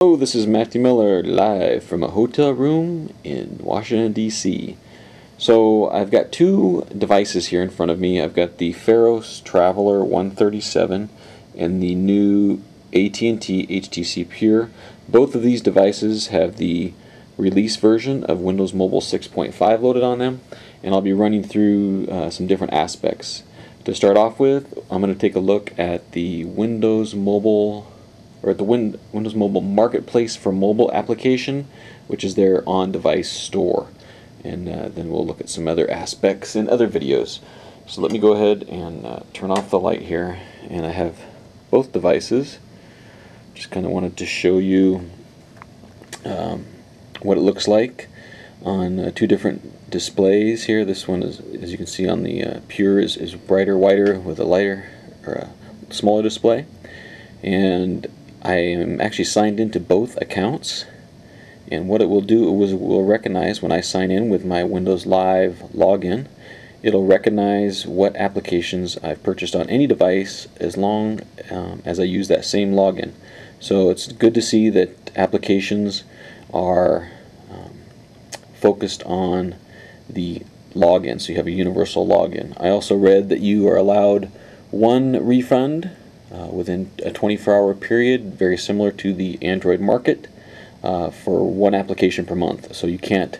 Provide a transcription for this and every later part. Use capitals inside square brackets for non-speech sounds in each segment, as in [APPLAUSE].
Hello, this is Matthew Miller live from a hotel room in Washington, D.C. So I've got two devices here in front of me. I've got the Pharos Traveler 137 and the new AT&T HTC Pure. Both of these devices have the release version of Windows Mobile 6.5 loaded on them and I'll be running through uh, some different aspects. To start off with, I'm going to take a look at the Windows Mobile or at the Win Windows Mobile Marketplace for mobile application, which is their on-device store. And uh, then we'll look at some other aspects in other videos. So let me go ahead and uh, turn off the light here. And I have both devices. Just kind of wanted to show you um, what it looks like on uh, two different displays here. This one is, as you can see on the uh, Pure, is, is brighter, whiter with a lighter or a smaller display. And I am actually signed into both accounts. And what it will do is it will recognize when I sign in with my Windows Live login. It'll recognize what applications I've purchased on any device as long um, as I use that same login. So it's good to see that applications are um, focused on the login. So you have a universal login. I also read that you are allowed one refund within a 24 hour period, very similar to the Android market uh, for one application per month. So you can't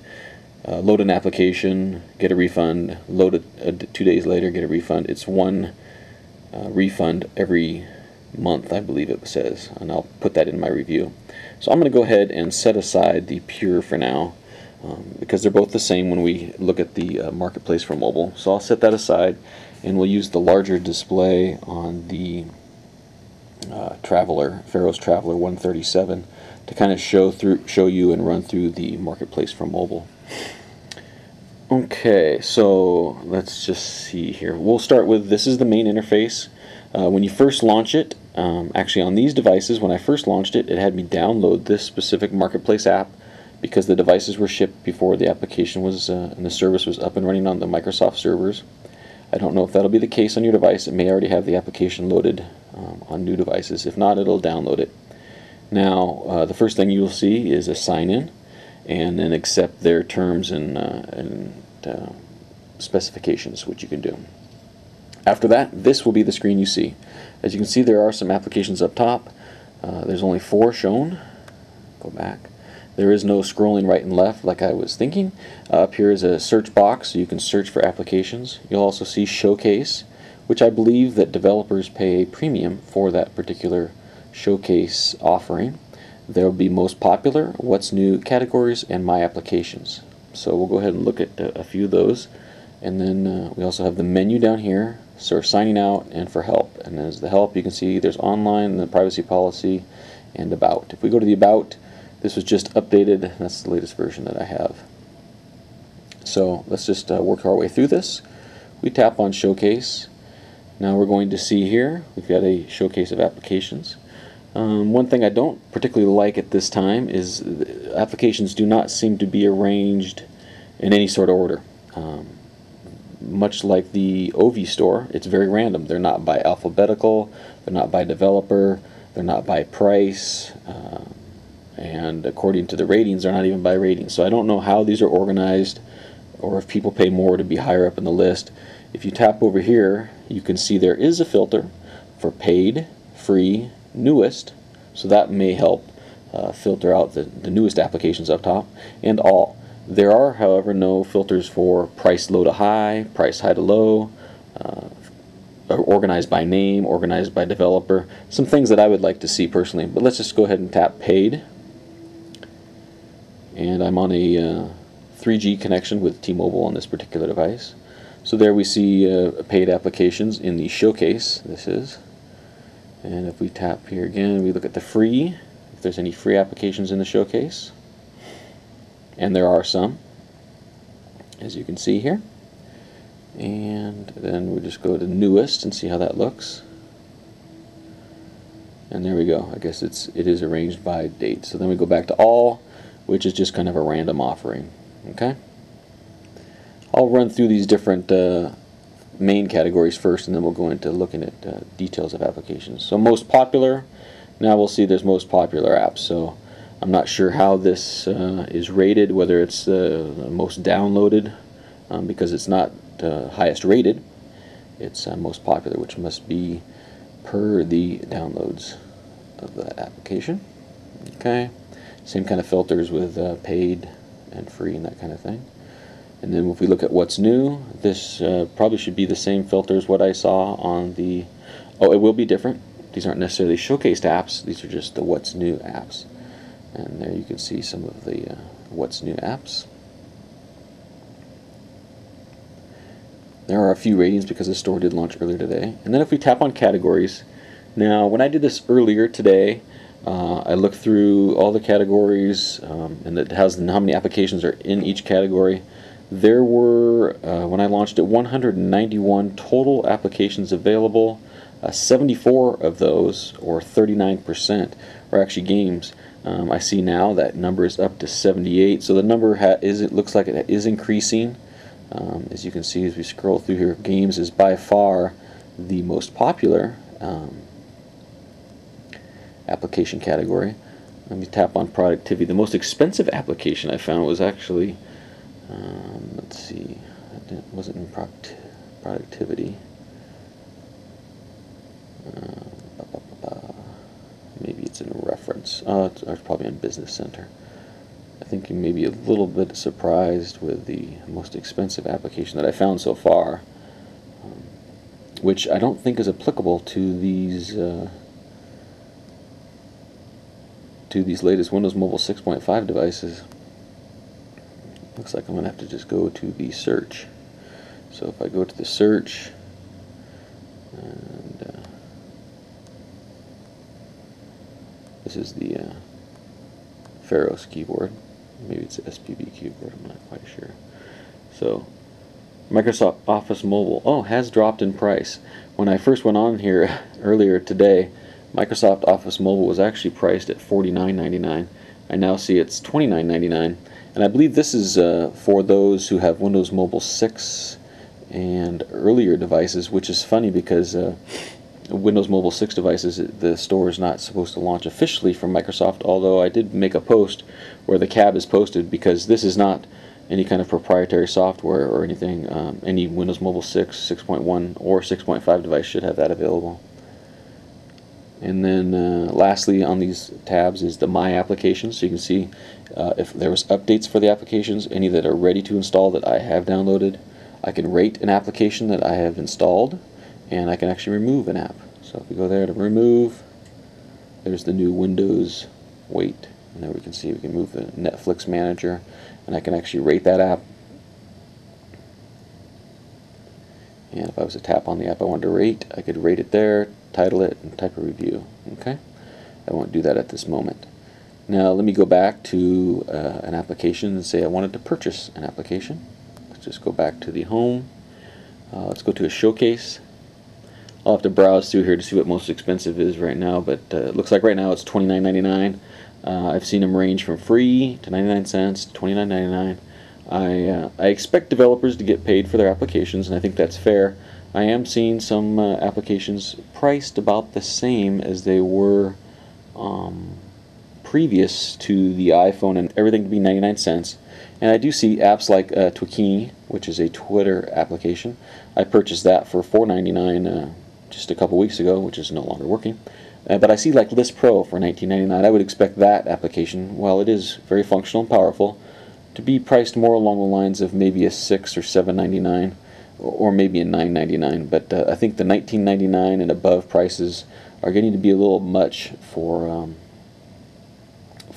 uh, load an application, get a refund, load it uh, two days later, get a refund. It's one uh, refund every month, I believe it says, and I'll put that in my review. So I'm going to go ahead and set aside the Pure for now. Um, because they're both the same when we look at the uh, marketplace for mobile. So I'll set that aside and we'll use the larger display on the uh, Traveler, Pharos Traveler 137, to kind of show through, show you and run through the marketplace from mobile. Okay, so let's just see here. We'll start with this is the main interface. Uh, when you first launch it, um, actually on these devices, when I first launched it, it had me download this specific marketplace app because the devices were shipped before the application was uh, and the service was up and running on the Microsoft servers. I don't know if that'll be the case on your device. It may already have the application loaded um, on new devices. If not, it'll download it. Now, uh, the first thing you'll see is a sign-in and then accept their terms and, uh, and uh, specifications, which you can do. After that, this will be the screen you see. As you can see, there are some applications up top. Uh, there's only four shown. Go back. There is no scrolling right and left like I was thinking. Uh, up here is a search box so you can search for applications. You'll also see Showcase, which I believe that developers pay a premium for that particular Showcase offering. There will be most popular, what's new categories, and my applications. So we'll go ahead and look at a, few of those. And then uh, we also have the menu down here for signing out and for help. And as the help, you can see there's online, the privacy policy, and about. If we go to the about, this was just updated. That's the latest version that I have. So let's just uh, work our way through this. We tap on Showcase. Now we're going to see here, we've got a showcase of applications. Um, one thing I don't particularly like at this time is applications do not seem to be arranged in any sort of order. Um, much like the Ovi store, it's very random. They're not by alphabetical, they're not by developer, they're not by price. Uh, and according to the ratings they're not even by ratings so I don't know how these are organized or if people pay more to be higher up in the list if you tap over here you can see there is a filter for paid free newest so that may help uh, filter out the, the newest applications up top and all there are however no filters for price low to high price high to low uh, organized by name, organized by developer, some things that I would like to see personally. But let's just go ahead and tap paid and I'm on a uh, 3G connection with T-Mobile on this particular device. So there we see uh, paid applications in the showcase, this is. And if we tap here again, we look at the free, if there's any free applications in the showcase. And there are some, as you can see here. And then we just go to newest and see how that looks. And there we go. I guess it's it is arranged by date. So then we go back to all which is just kind of a random offering. Okay? I'll run through these different uh, main categories first and then we'll go into looking at uh, details of applications. So most popular, now we'll see there's most popular apps. So I'm not sure how this uh, is rated, whether it's uh, the most downloaded, um, because it's not uh, highest rated. It's uh, most popular, which must be per the downloads of the application. Okay, same kind of filters with paid and free and that kind of thing. And then if we look at what's new, this uh, probably should be the same filter as what I saw on the, oh, it will be different. These aren't necessarily showcased apps, these are just the what's new apps. And there you can see some of the uh, what's new apps. There are a few ratings because the store did launch earlier today. And then if we tap on categories, now when I did this earlier today, uh, I looked through all the categories um, and it has how many applications are in each category. There were, uh, when I launched it, 191 total applications available. Uh, 74 of those, or 39%, are actually games. Um, I see now that number is up to 78, so the number is it looks like it is increasing. Um, as you can see as we scroll through here, games is by far the most popular um, application category. Let me tap on productivity. The most expensive application I found was actually, um, let's see, it wasn't in product productivity. Uh, maybe it's in reference. Oh, it's, it's probably in Business Center. I think you may be a little bit surprised with the most expensive application that I found so far, um, which I don't think is applicable to these uh, to these latest Windows Mobile 6.5 devices. Looks like I'm going to have to just go to the search. So if I go to the search, and uh, this is the uh, Pharos keyboard. Maybe it's SPB keyboard, I'm not quite sure. So, Microsoft Office Mobile, oh, has dropped in price. When I first went on here [LAUGHS] earlier today, Microsoft Office Mobile was actually priced at $49.99. I now see it's $29.99. And I believe this is uh, for those who have Windows Mobile 6 and earlier devices, which is funny because uh, Windows Mobile 6 devices, the store is not supposed to launch officially from Microsoft, although I did make a post where the cab is posted because this is not any kind of proprietary software or anything. Um, any Windows Mobile 6, 6.1, or 6.5 device should have that available. And then uh, lastly on these tabs is the My Applications. So you can see uh, if there was updates for the applications, any that are ready to install that I have downloaded. I can rate an application that I have installed and I can actually remove an app. So if we go there to remove, there's the new Windows wait. And there we can see we can move the Netflix manager and I can actually rate that app. And if I was to tap on the app I wanted to rate, I could rate it there, title it, and type a review. Okay, I won't do that at this moment. Now let me go back to uh, an application and say I wanted to purchase an application. Let's just go back to the home. Uh, let's go to a showcase. I'll have to browse through here to see what most expensive is right now, but uh, it looks like right now it's $29.99. Uh, I've seen them range from free to 99 cents, $29.99. I, uh, I expect developers to get paid for their applications, and I think that's fair. I am seeing some uh, applications priced about the same as they were um, previous to the iPhone and everything to be 99 cents. And I do see apps like uh, Twikini, which is a Twitter application. I purchased that for $4.99 uh, just a couple weeks ago, which is no longer working. Uh, but I see like List Pro for $19.99. I would expect that application, while it is very functional and powerful, to be priced more along the lines of maybe a 6 or $7.99 or maybe a 9.99 but uh, I think the 19.99 and above prices are getting to be a little much for um,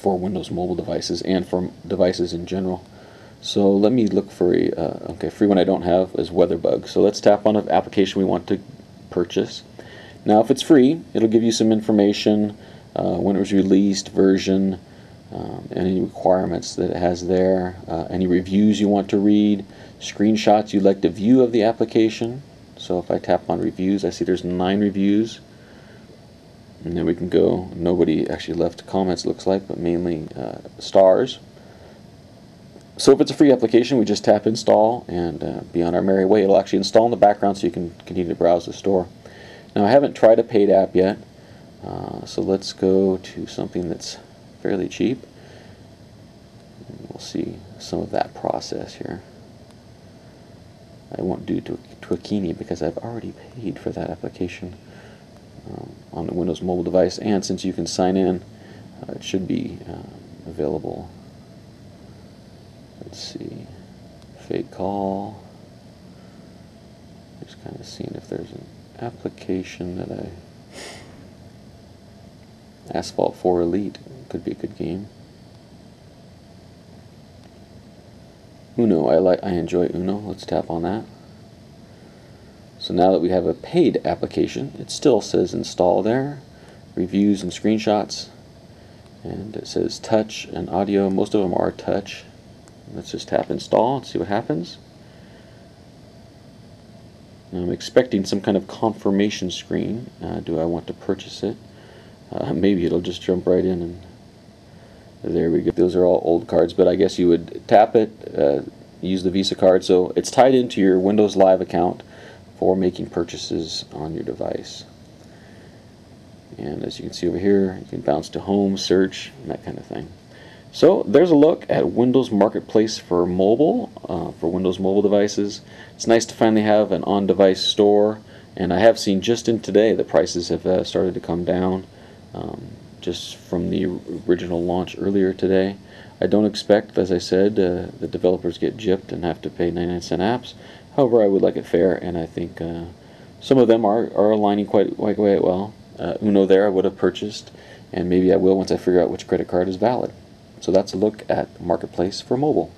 for Windows mobile devices and for devices in general so let me look for a uh, okay free one I don't have is WeatherBug so let's tap on an application we want to purchase now if it's free it'll give you some information uh, when it was released version um, any requirements that it has there, uh, any reviews you want to read, screenshots you'd like to view of the application. So if I tap on reviews, I see there's nine reviews. And then we can go, nobody actually left comments looks like, but mainly uh, stars. So if it's a free application, we just tap install and uh, be on our merry way. It'll actually install in the background so you can continue to browse the store. Now I haven't tried a paid app yet, uh, so let's go to something that's fairly cheap. And we'll see some of that process here. I won't do to Twikini because I've already paid for that application um, on the Windows mobile device and since you can sign in uh, it should be um, available. Let's see. Fake call. Just kind of seeing if there's an application that I Asphalt 4 Elite could be a good game. Uno. I like I enjoy Uno. Let's tap on that so now that we have a paid application, it still says install there, reviews and screenshots, and it says touch and audio. Most of them are touch. Let's just tap install and see what happens. I'm expecting some kind of confirmation screen. Uh, do I want to purchase it? Uh, [LAUGHS] maybe it'll just jump right in and there we go. Those are all old cards, but I guess you would tap it, uh, use the Visa card. So it's tied into your Windows Live account for making purchases on your device. And as you can see over here, you can bounce to home, search, and that kind of thing. So there's a look at Windows Marketplace for mobile, uh, for Windows mobile devices. It's nice to finally have an on-device store, and I have seen just in today the prices have uh, started to come down um, just from the original launch earlier today. I don't expect, as I said, uh, the developers get gypped and have to pay 99 cent apps. However, I would like it fair, and I think uh, some of them are, are aligning quite, quite, well. Uh, Uno there I would have purchased, and maybe I will once I figure out which credit card is valid. So that's a look at the Marketplace for mobile.